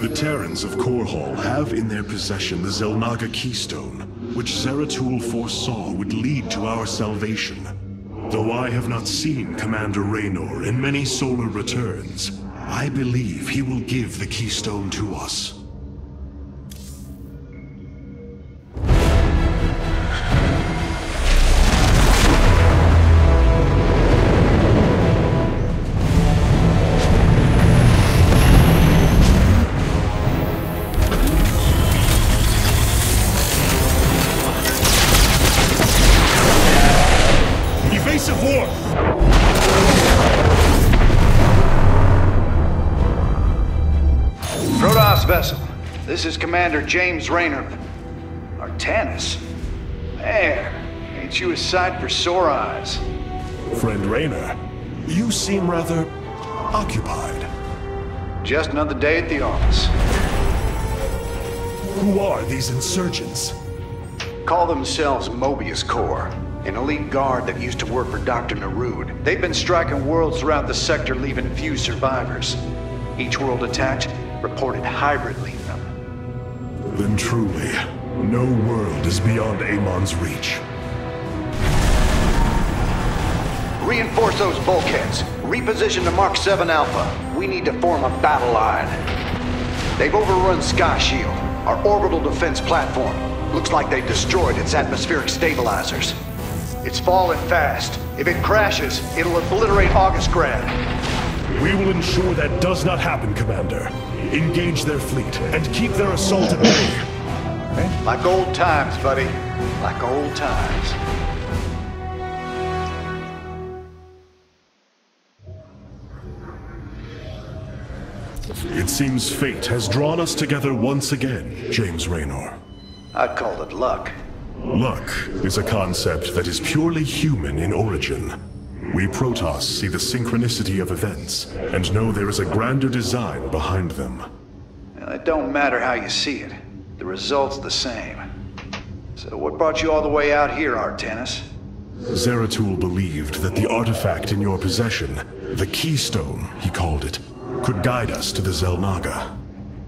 The Terrans of Korhal have in their possession the Xel'Naga Keystone, which Zeratul foresaw would lead to our salvation. Though I have not seen Commander Raynor in many solar returns, I believe he will give the Keystone to us. Commander James Raynor. Artanis? Man, ain't you a sight for sore eyes? Friend Raynor, you seem rather occupied. Just another day at the office. Who are these insurgents? Call themselves Mobius Corps, an elite guard that used to work for Dr. Narud. They've been striking worlds throughout the sector, leaving few survivors. Each world attacked reported hybrid leaving them. Then truly, no world is beyond Amon's reach. Reinforce those bulkheads. Reposition to Mark 7 Alpha. We need to form a battle line. They've overrun Sky Shield, our orbital defense platform. Looks like they've destroyed its atmospheric stabilizers. It's falling fast. If it crashes, it'll obliterate Augustgrad. We will ensure that does not happen, Commander. Engage their fleet and keep their assault at bay. Like old times, buddy. Like old times. It seems fate has drawn us together once again, James Raynor. I'd call it luck. Luck is a concept that is purely human in origin. We Protoss see the synchronicity of events and know there is a grander design behind them. Well, it don't matter how you see it. The result's the same. So what brought you all the way out here, Artanis? Zeratul believed that the artifact in your possession, the Keystone, he called it, could guide us to the Xel'Naga.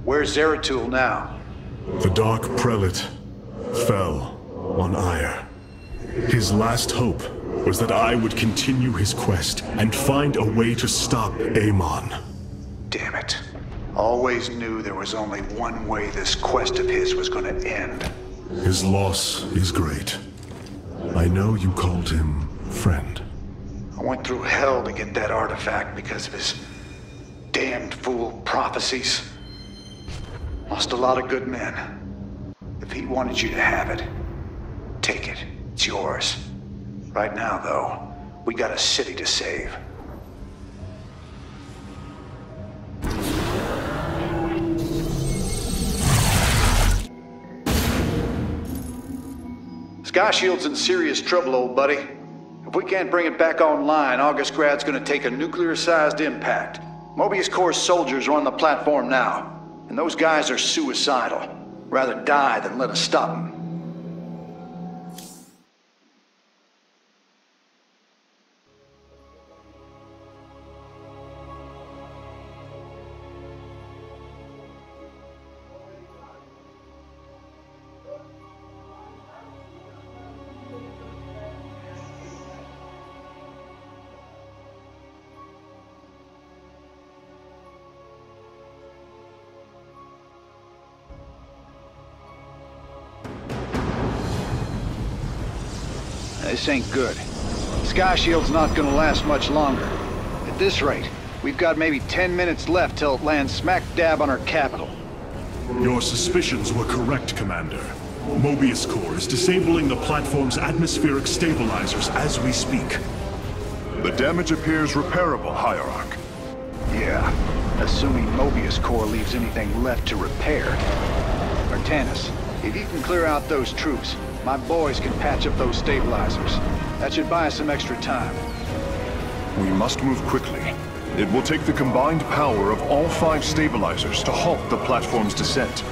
Where's Zeratul now? The Dark Prelate fell on Ire. His last hope was that I would continue his quest and find a way to stop Amon. Damn it. Always knew there was only one way this quest of his was gonna end. His loss is great. I know you called him friend. I went through hell to get that artifact because of his damned fool prophecies. Lost a lot of good men. If he wanted you to have it, take it. It's yours. Right now, though, we got a city to save. Sky Shield's in serious trouble, old buddy. If we can't bring it back online, Augustgrad's gonna take a nuclear-sized impact. Mobius Corps soldiers are on the platform now, and those guys are suicidal. Rather die than let us stop them. This ain't good. Sky Shield's not gonna last much longer. At this rate, we've got maybe 10 minutes left till it lands smack dab on our capital. Your suspicions were correct, Commander. Mobius Corps is disabling the platform's atmospheric stabilizers as we speak. The damage appears repairable, Hierarch. Yeah, assuming Mobius Corps leaves anything left to repair. Artanis, if you can clear out those troops, my boys can patch up those stabilizers. That should buy us some extra time. We must move quickly. It will take the combined power of all five stabilizers to halt the platform's descent.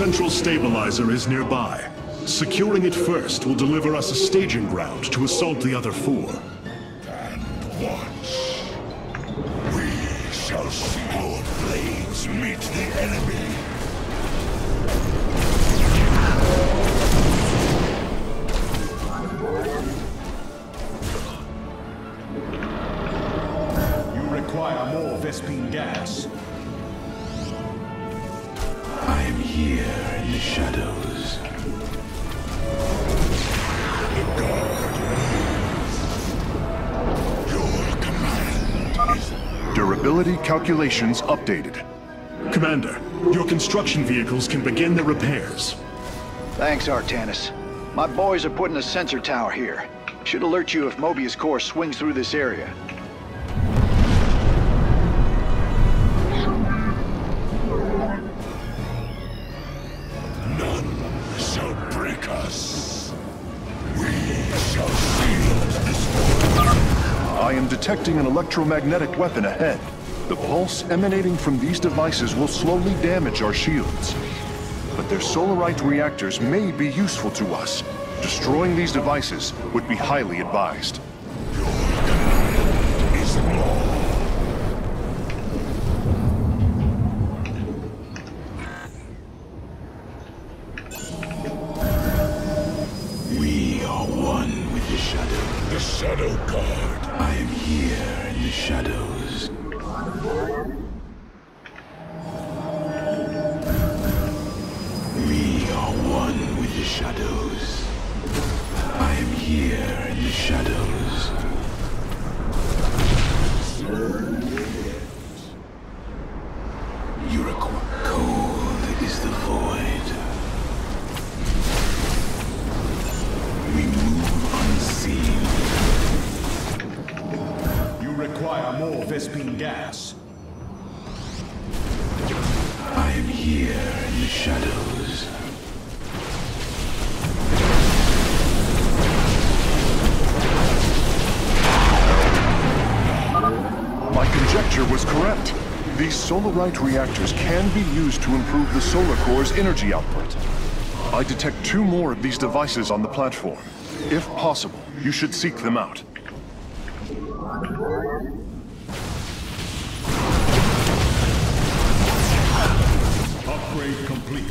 Central stabilizer is nearby. Securing it first will deliver us a staging ground to assault the other four. In the shadows. The God Your command is Durability calculations updated. Commander, your construction vehicles can begin their repairs. Thanks, Artanis. My boys are putting a sensor tower here. Should alert you if Mobius Corps swings through this area. Detecting an electromagnetic weapon ahead. The pulse emanating from these devices will slowly damage our shields. But their solarite reactors may be useful to us. Destroying these devices would be highly advised. Conjecture was correct. These solarite reactors can be used to improve the solar core's energy output. I detect two more of these devices on the platform. If possible, you should seek them out. Upgrade complete.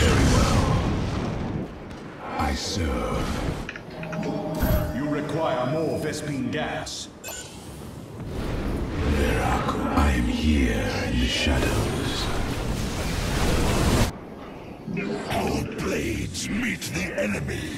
Very well. I serve. You require more Vespene gas. Am here in the shadows. Our blades meet the enemy.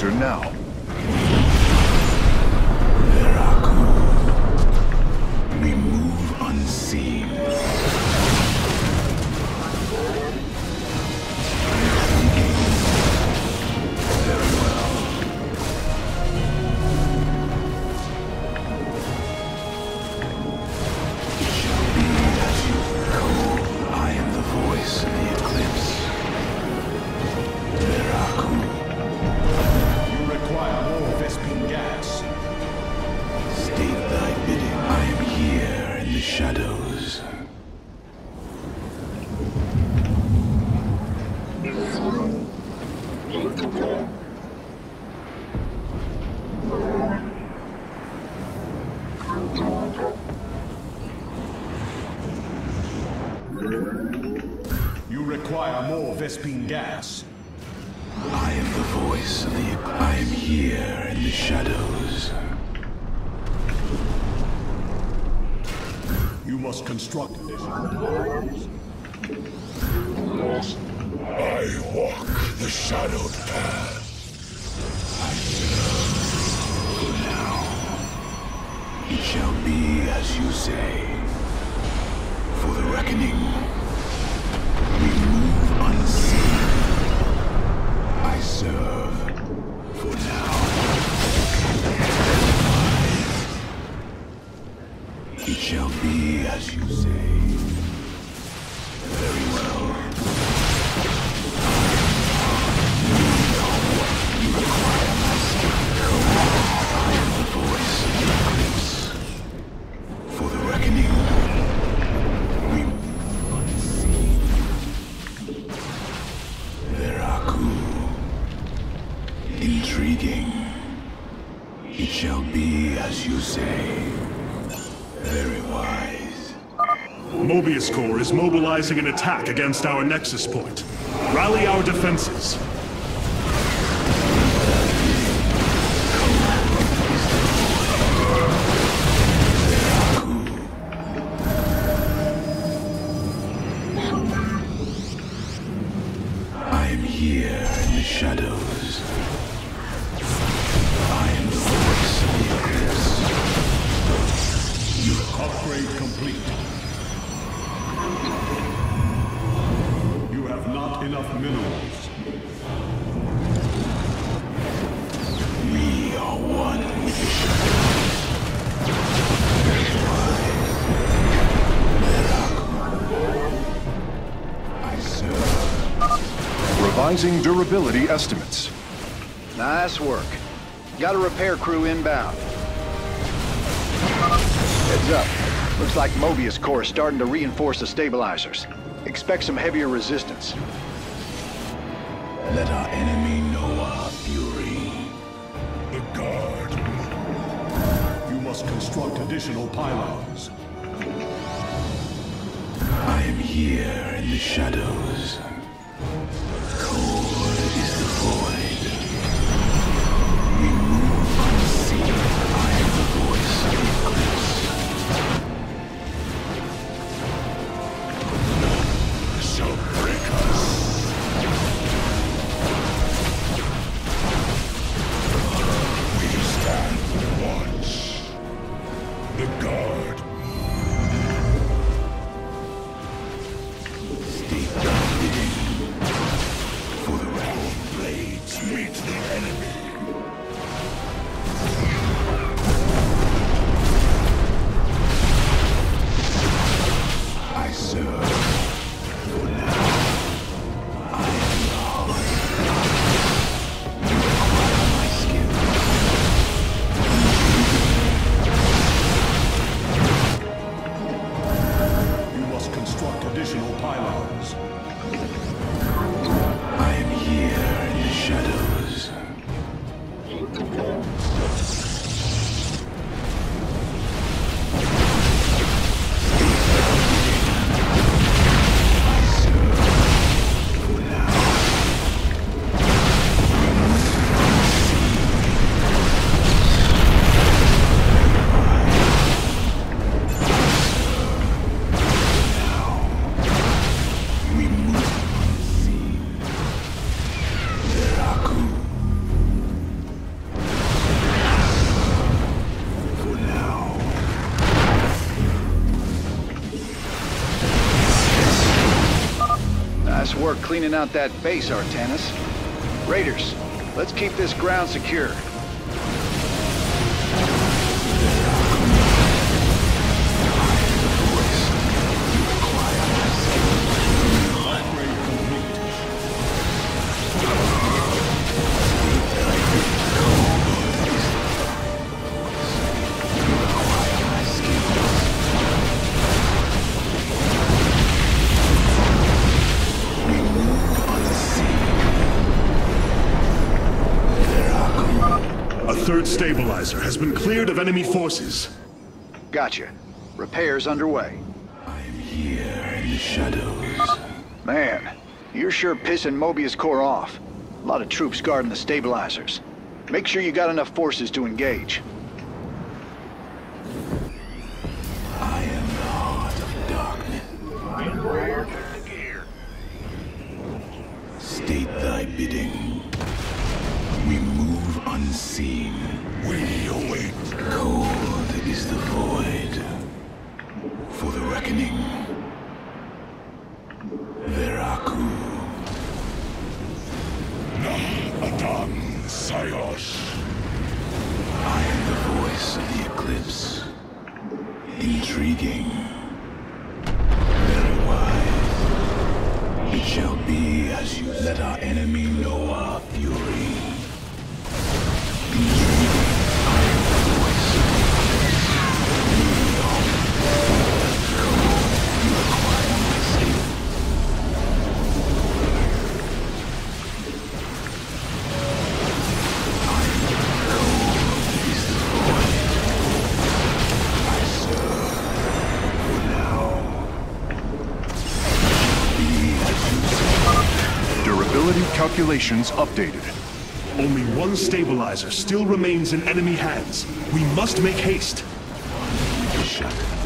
Solarite now. Construct additional mobilizing an attack against our Nexus point. Rally our defenses. Serve. Revising durability estimates. Nice work. Got a repair crew inbound. Heads up. Looks like Mobius Corps is starting to reinforce the stabilizers. Expect some heavier resistance. Let our enemy know our fury. The guard. You must construct additional pylons. I am here in the shadows. Cleaning out that base, Artanis. Raiders, let's keep this ground secure. stabilizer has been cleared of enemy forces. Gotcha. Repairs underway. I am here in the shadows. Man, you're sure pissing Mobius Corps off. A lot of troops guarding the stabilizers. Make sure you got enough forces to engage. I am the heart of darkness. State thy bidding unseen. We await. Cold is the void for the reckoning. Veraku. Nam-Adan Sayosh. I am the voice of the eclipse. Intriguing. Very wise. It shall be as you let our enemy Updated. Only one stabilizer still remains in enemy hands. We must make haste. Shut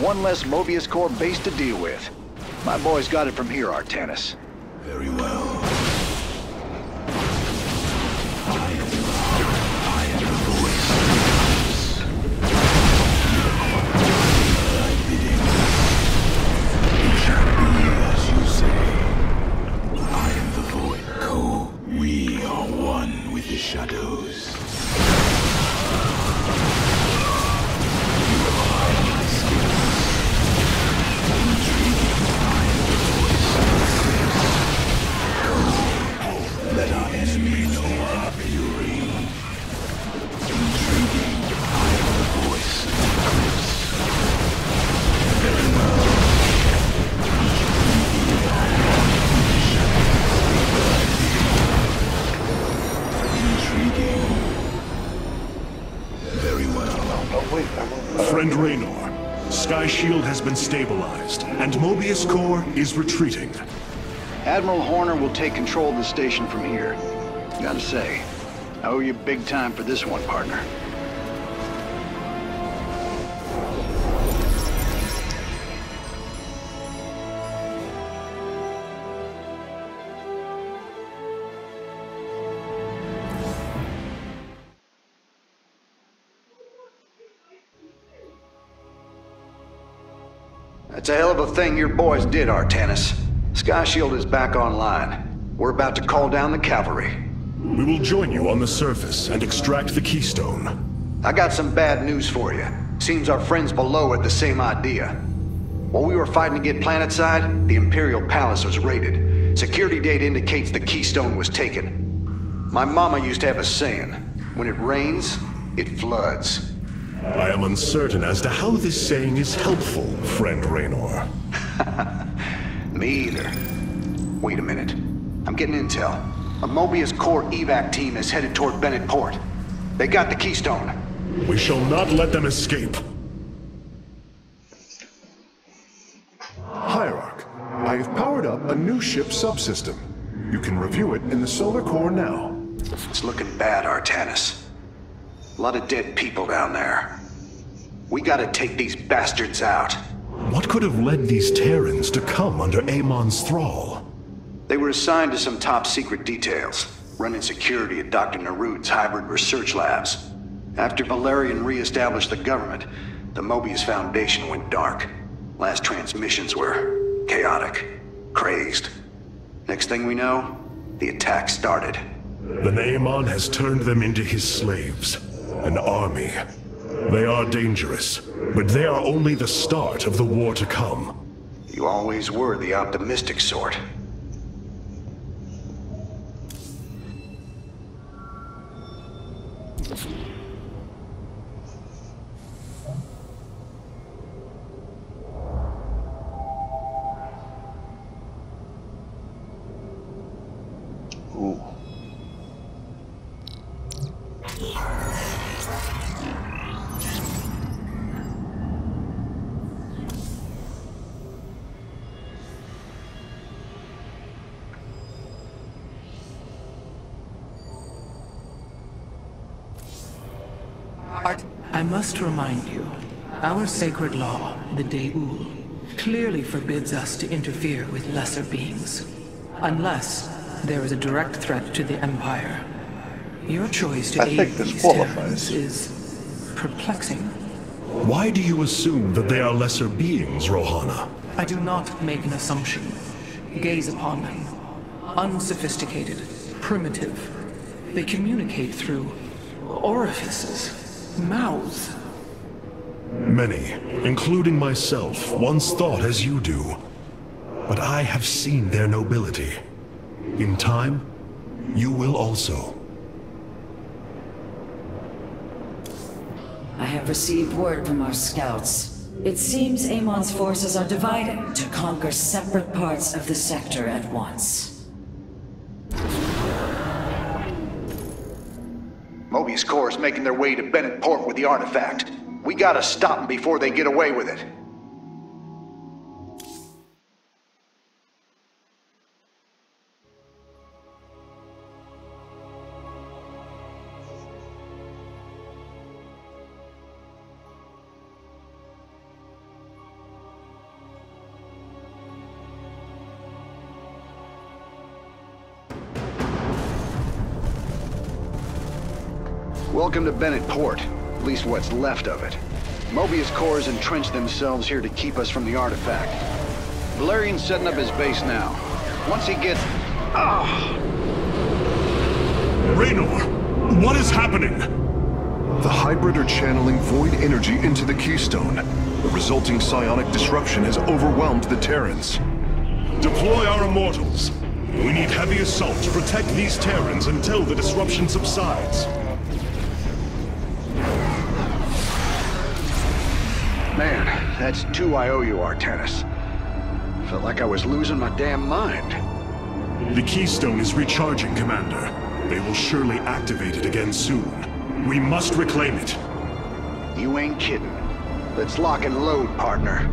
One less Mobius Corps base to deal with. My boys got it from here, Artanis. Very well. been stabilized, and Mobius Corps is retreating. Admiral Horner will take control of the station from here. Gotta say, I owe you big time for this one, partner. That's a hell of a thing your boys did, Artanis. Sky Shield is back online. We're about to call down the cavalry. We will join you on the surface and extract the Keystone. I got some bad news for you. Seems our friends below had the same idea. While we were fighting to get planetside, the Imperial Palace was raided. Security data indicates the Keystone was taken. My mama used to have a saying, when it rains, it floods. I am uncertain as to how this saying is helpful, friend Raynor. Me either. Wait a minute. I'm getting intel. A Mobius Corps evac team is headed toward Bennett Port. They got the Keystone. We shall not let them escape. Hierarch, I have powered up a new ship subsystem. You can review it in the solar core now. It's looking bad, Artanis. A lot of dead people down there. We gotta take these bastards out. What could have led these Terrans to come under Amon's thrall? They were assigned to some top secret details, running security at Dr. Narud's hybrid research labs. After Valerian re-established the government, the Mobius Foundation went dark. Last transmissions were chaotic, crazed. Next thing we know, the attack started. Then Amon has turned them into his slaves. An army. They are dangerous, but they are only the start of the war to come. You always were the optimistic sort. Must remind you, our sacred law, the Dae'Uhl, clearly forbids us to interfere with lesser beings. Unless there is a direct threat to the Empire. Your choice to I aid think this these qualifies. Terrans is perplexing. Why do you assume that they are lesser beings, Rohana? I do not make an assumption. Gaze upon them. Unsophisticated, primitive. They communicate through orifices, mouths. Many, including myself, once thought as you do. But I have seen their nobility. In time, you will also. I have received word from our scouts. It seems Amon's forces are divided to conquer separate parts of the sector at once. Mobius Corps is making their way to Bennett Port with the artifact. We gotta stop them before they get away with it. To Bennett Port. At least what's left of it. Mobius Corps entrenched themselves here to keep us from the artifact. Valerian's setting up his base now. Once he gets... Ah! Raynor, what is happening? The hybrid are channeling void energy into the Keystone. The resulting psionic disruption has overwhelmed the Terrans. Deploy our immortals. We need heavy assault to protect these Terrans until the disruption subsides. Man, that's two I owe you, Artanis. Felt like I was losing my damn mind. The Keystone is recharging, Commander. They will surely activate it again soon. We must reclaim it. You ain't kidding. Let's lock and load, partner.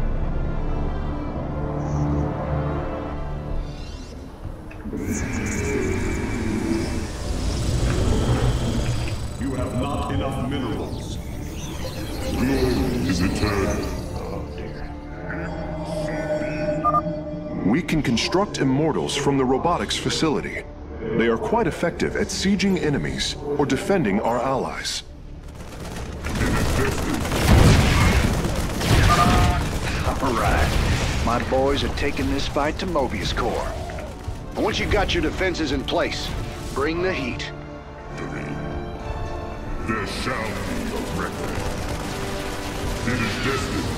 Can construct immortals from the robotics facility. They are quite effective at sieging enemies or defending our allies. Alright. My boys are taking this fight to Mobius Corps. Once you got your defenses in place, bring the heat. There shall be a record. It is destined.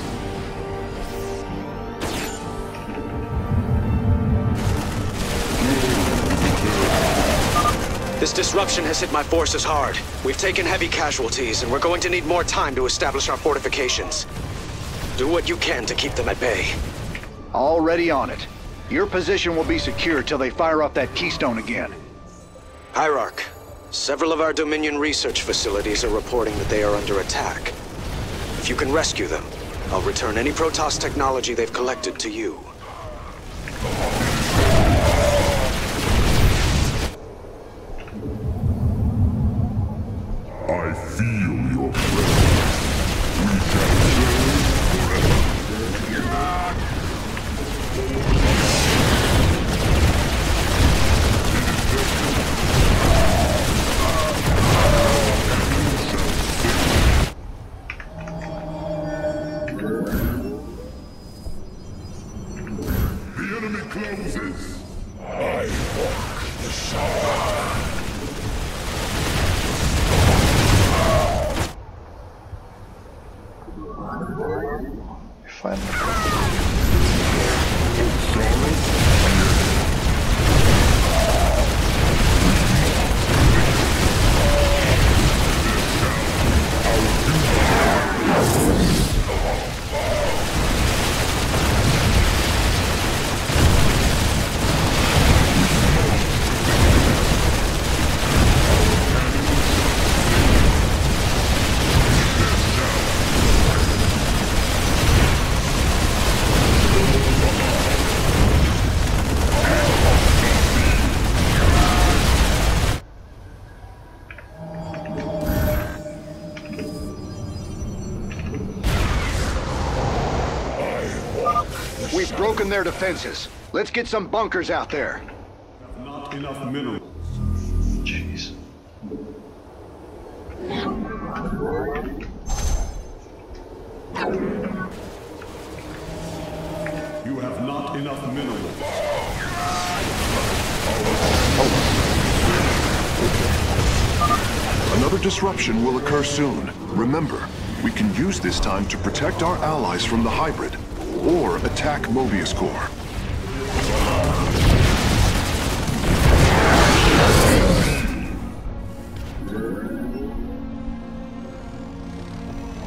This disruption has hit my forces hard. We've taken heavy casualties, and we're going to need more time to establish our fortifications. Do what you can to keep them at bay. Already on it. Your position will be secure till they fire off that keystone again. Hierarch, several of our Dominion research facilities are reporting that they are under attack. If you can rescue them, I'll return any Protoss technology they've collected to you. Feel your presence. We've their defenses. Let's get some bunkers out there. Not enough minerals. Jeez. You have not enough minerals. Another disruption will occur soon. Remember, we can use this time to protect our allies from the hybrid, or attack Mobius Corps.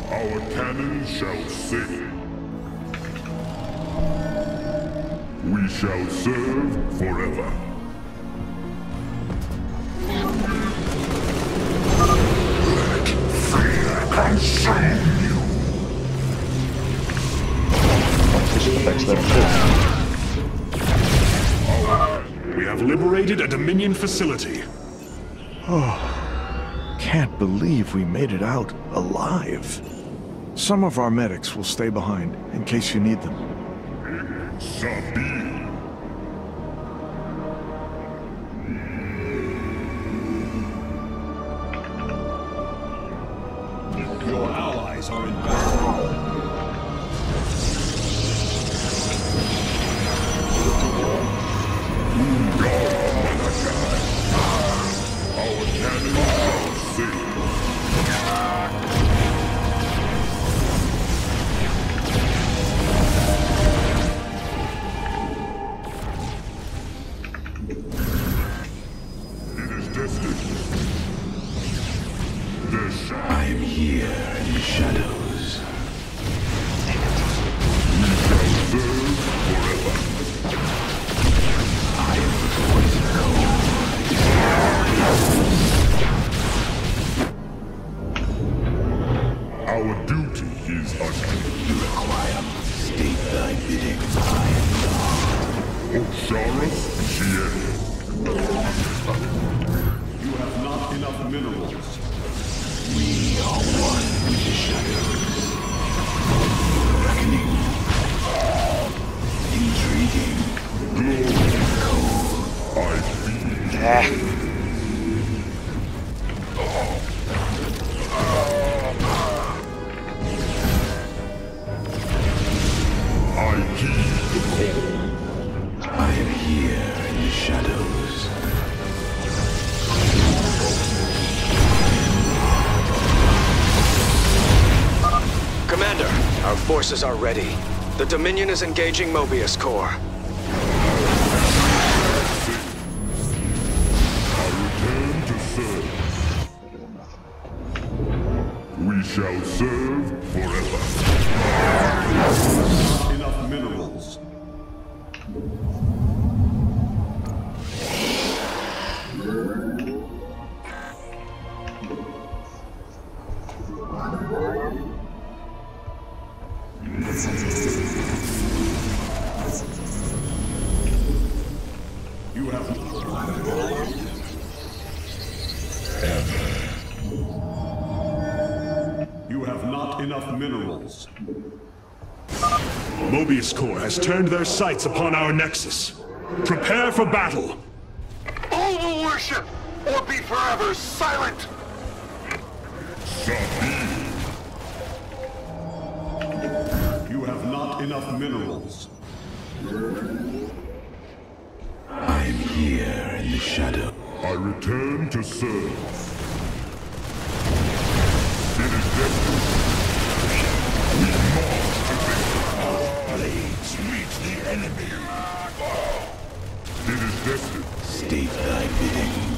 Our cannon shall sing. We shall serve forever. Dominion facility. Oh, can't believe we made it out alive. Some of our medics will stay behind in case you need them. Sabine. Forces are ready. The Dominion is engaging Mobius Corps. Has turned their sights upon our Nexus. Prepare for battle. All will worship, or be forever silent! You have not enough minerals. I am here in the shadow. I return to serve. It is destined. Enemy. It is destined. State thy bidding.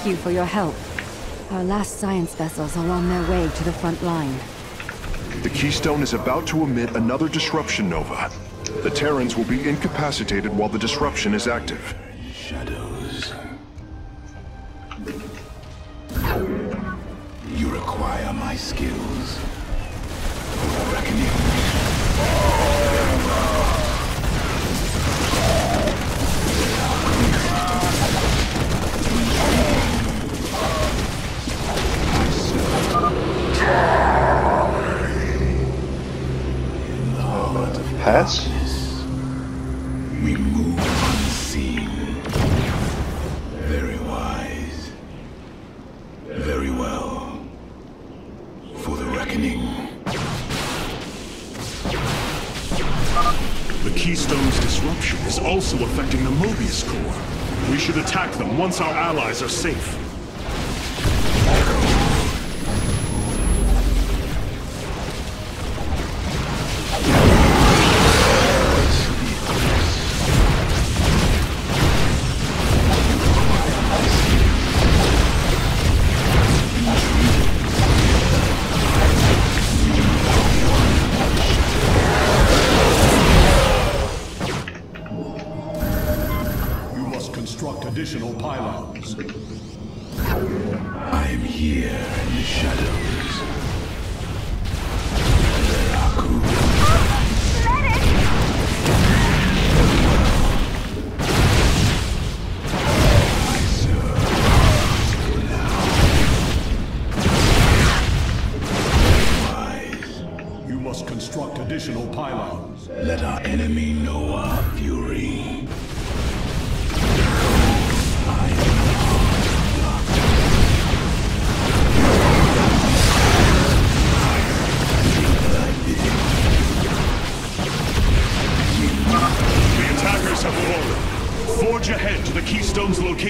Thank you for your help. Our last science vessels are on their way to the front line. The Keystone is about to emit another disruption nova. The Terrans will be incapacitated while the disruption is active. Shadows. You require my skills. For the reckoning. Pass? we move unseen. Very wise. Very well. For the reckoning. The Keystone's disruption is also affecting the Mobius Corps. We should attack them once our allies are safe.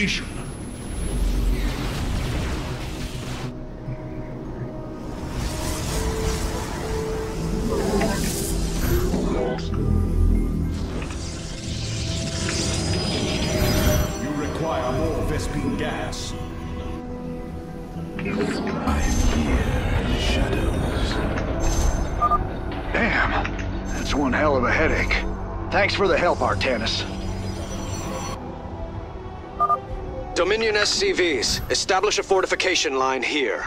Location. You require more gas. Damn. That's one hell of a headache. Thanks for the help, Artanis. Dominion SCVs, establish a fortification line here.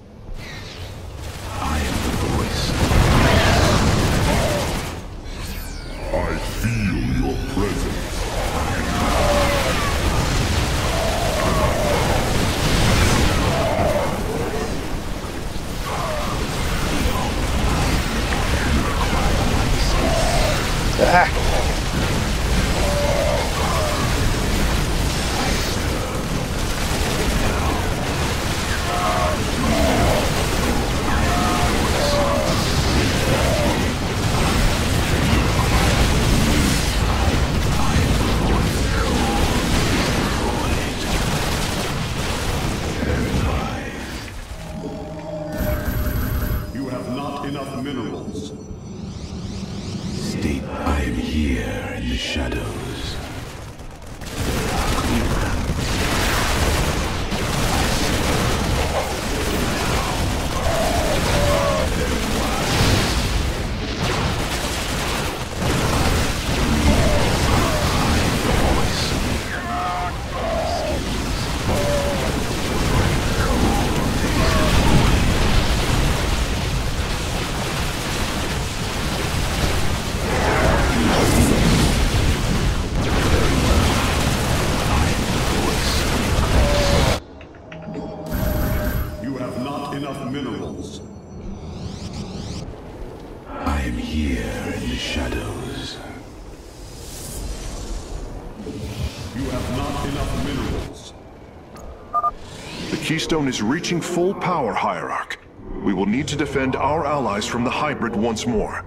Keystone is reaching full power, Hierarch. We will need to defend our allies from the hybrid once more.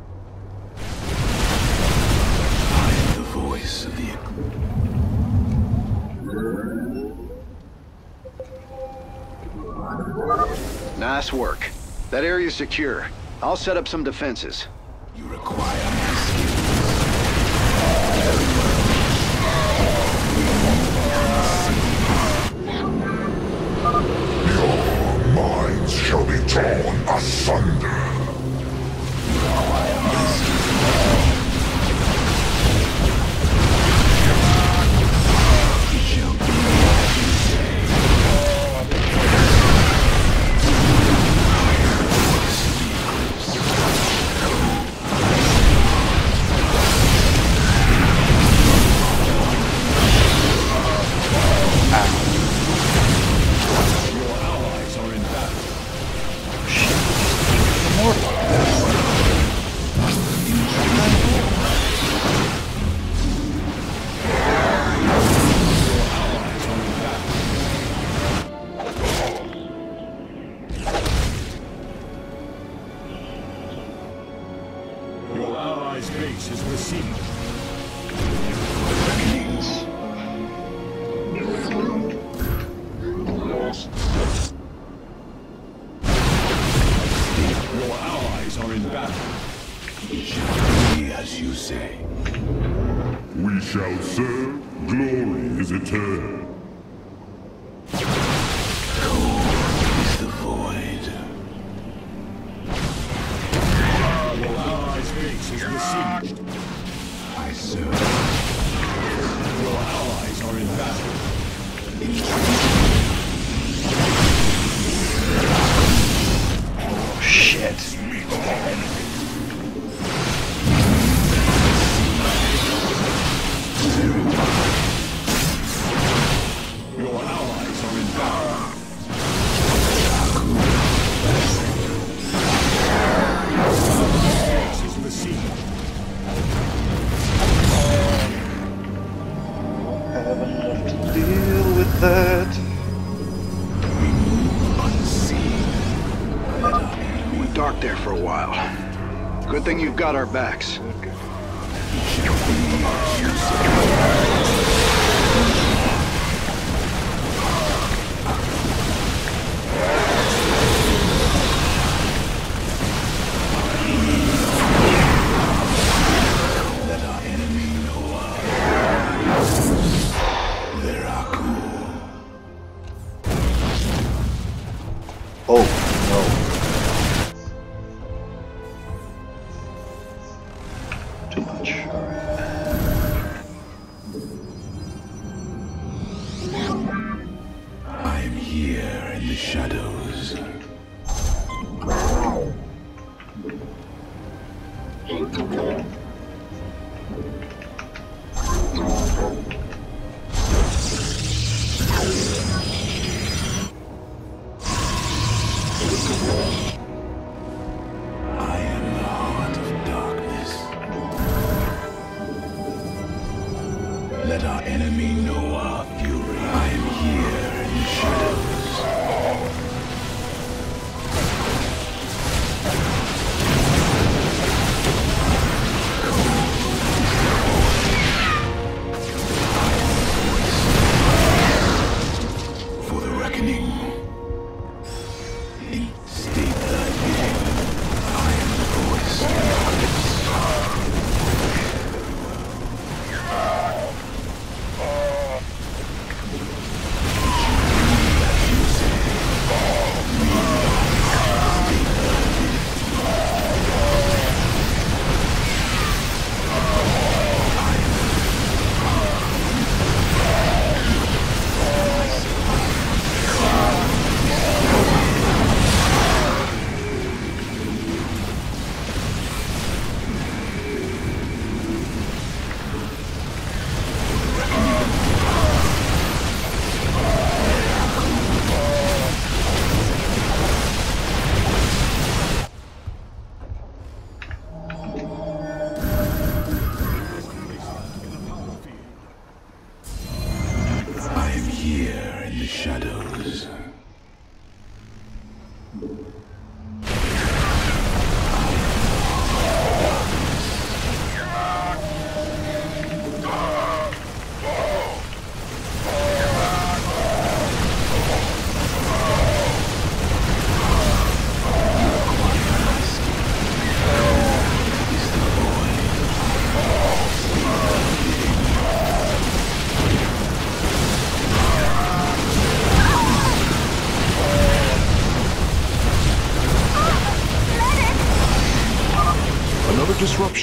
I am the voice of the Nice work. That area's secure. I'll set up some defenses. Torn asunder. backs.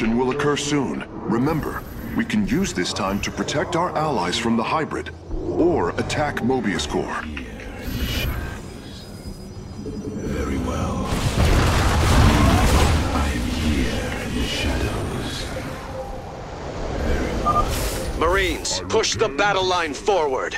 will occur soon. Remember, we can use this time to protect our allies from the hybrid, or attack Mobius Corps. Very well. I am here in the shadows. Marines, push the battle line forward.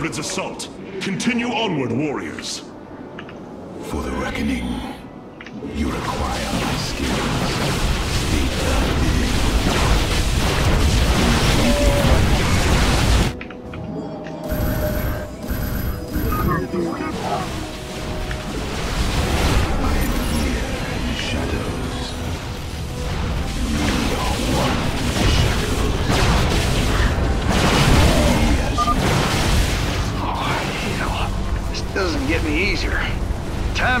Hybrid's assault. Continue onward, warriors. For the reckoning, you require my skills. Speak them.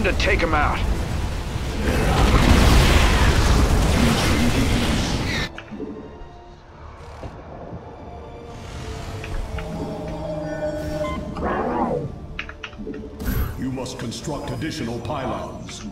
Time to take him out. You must construct additional pylons.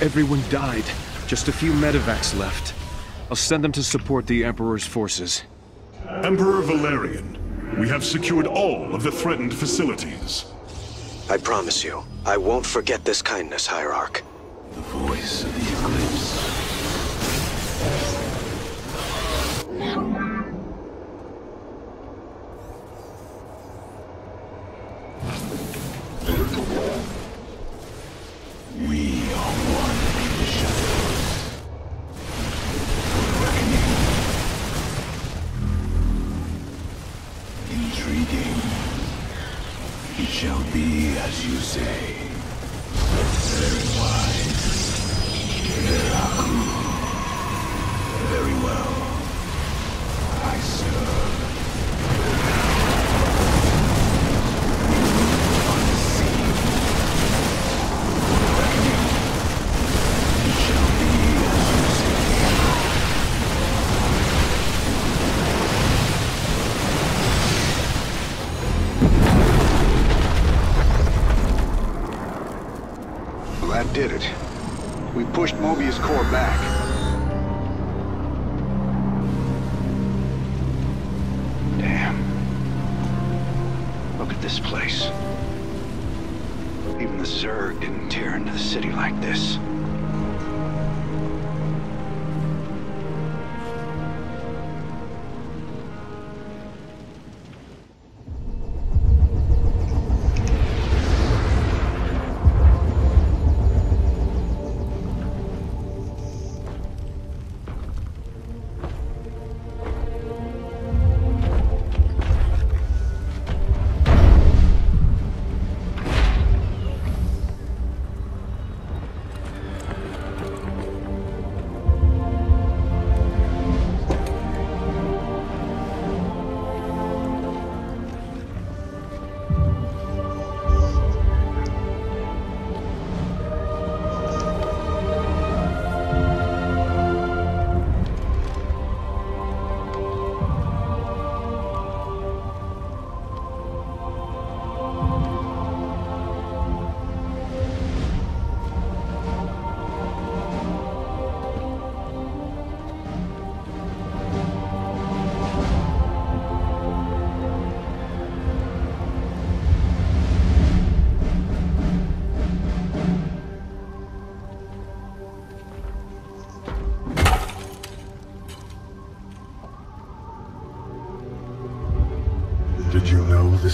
Everyone died. Just a few medevacs left. I'll send them to support the Emperor's forces. Emperor Valerian, we have secured all of the threatened facilities. I promise you, I won't forget this kindness, Hierarch. Say.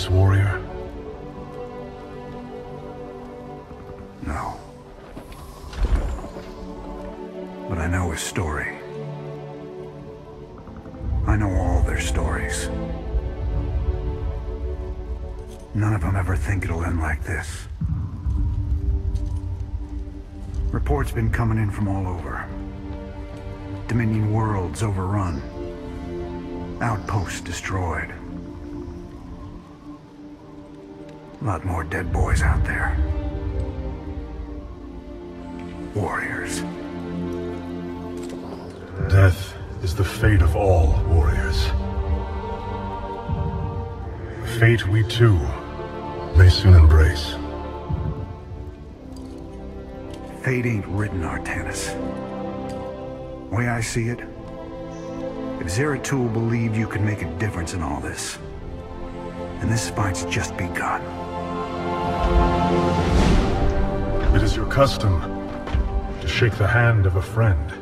This warrior? No. But I know his story. I know all their stories. None of them ever think it'll end like this. Reports been coming in from all over. Dominion worlds overrun. Outposts destroyed. A lot more dead boys out there. Warriors. Death is the fate of all warriors. A fate we too may soon embrace. Fate ain't written, Artanis. The way I see it, if Zeratul believed you could make a difference in all this, then this fight's just begun. It is your custom to shake the hand of a friend,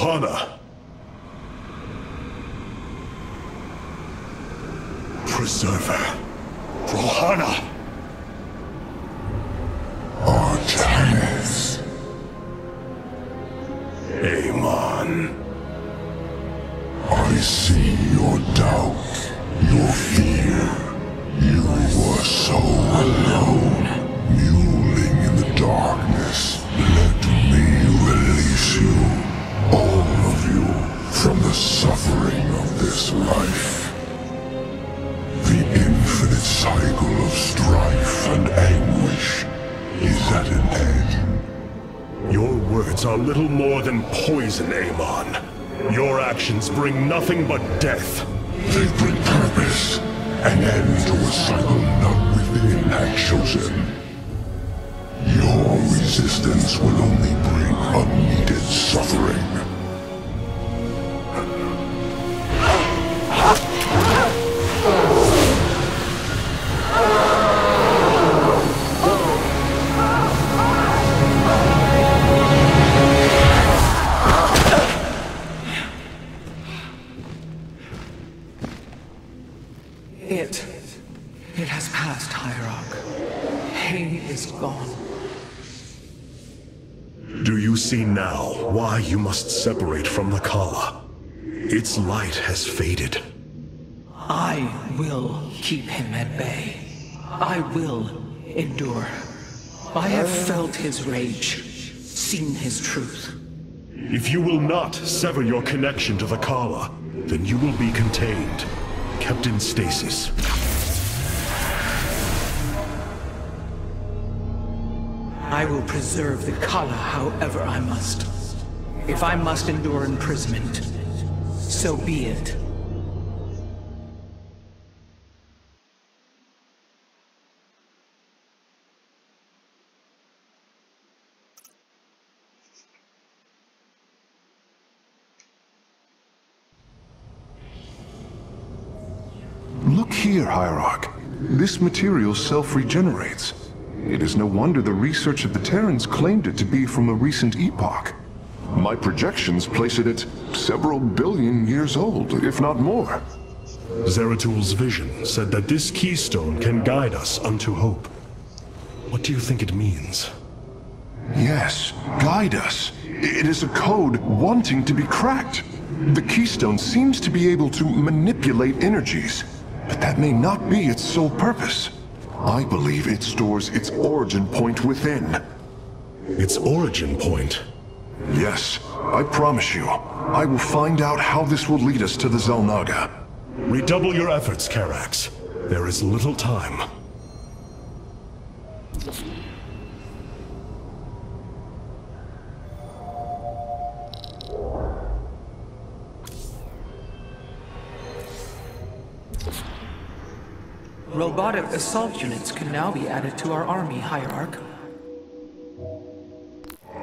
Rohana! Poison, Amon. Has faded. I will keep him at bay. I will endure. I have felt his rage, seen his truth. If you will not sever your connection to the Khala, then you will be contained, kept in stasis. I will preserve the Khala however I must. If I must endure imprisonment, so be it. Look here, Hierarch. This material self-regenerates. It is no wonder the research of the Terrans claimed it to be from a recent epoch. My projections place it at several billion years old, if not more. Zeratul's vision said that this keystone can guide us unto hope. What do you think it means? Yes, guide us. It is a code wanting to be cracked. The keystone seems to be able to manipulate energies, but that may not be its sole purpose. I believe it stores its origin point within. Its origin point? Yes, I promise you. I will find out how this will lead us to the Xel'Naga. Redouble your efforts, Karax. There is little time. Robotic assault units can now be added to our army, Hierarch.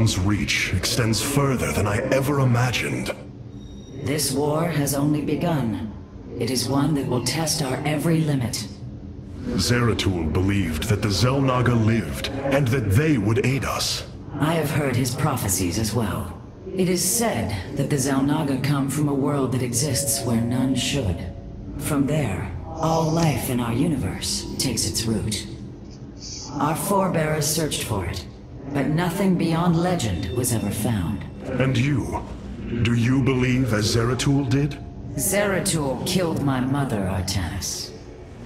Amon's reach extends further than I ever imagined. This war has only begun. It is one that will test our every limit. Zeratul believed that the Xel'Naga lived, and that they would aid us. I have heard his prophecies as well. It is said that the Xel'Naga come from a world that exists where none should. From there, all life in our universe takes its root. Our forebears searched for it, but nothing beyond legend was ever found. And you? Do you believe as Zeratul did? Zeratul killed my mother, Artanis.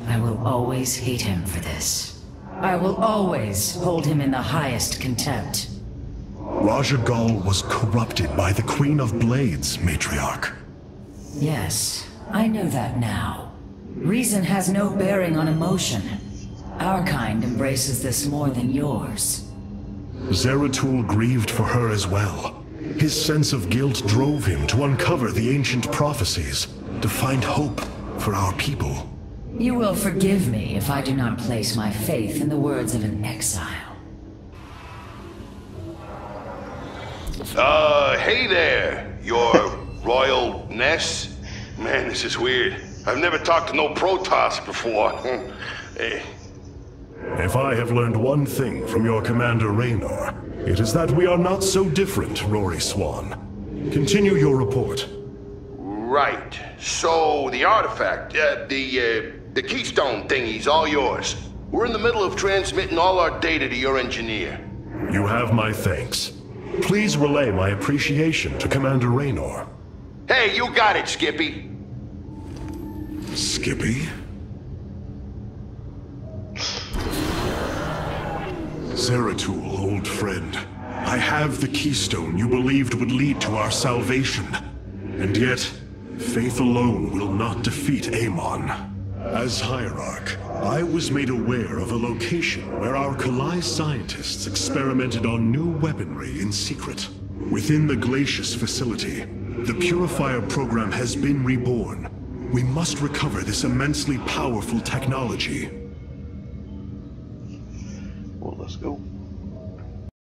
I will always hate him for this. I will always hold him in the highest contempt. Raszagal was corrupted by the Queen of Blades, Matriarch. Yes, I know that now. Reason has no bearing on emotion. Our kind embraces this more than yours. Zeratul grieved for her as well. His sense of guilt drove him to uncover the ancient prophecies, to find hope for our people. You will forgive me if I do not place my faith in the words of an exile. Uh, hey there, your royal ness. Man, this is weird. I've never talked to no Protoss before. hey. If I have learned one thing from your Commander Raynor, it is that we are not so different, Rory Swan. Continue your report. Right. So, the artifact, uh, the, uh, the keystone thingy's all yours. We're in the middle of transmitting all our data to your engineer. You have my thanks. Please relay my appreciation to Commander Raynor. Hey, you got it, Skippy. Skippy? Zeratul, old friend. I have the keystone you believed would lead to our salvation. And yet, faith alone will not defeat Amon. As Hierarch, I was made aware of a location where our Khalai scientists experimented on new weaponry in secret. Within the Glacius facility, the Purifier program has been reborn. We must recover this immensely powerful technology. Let's go.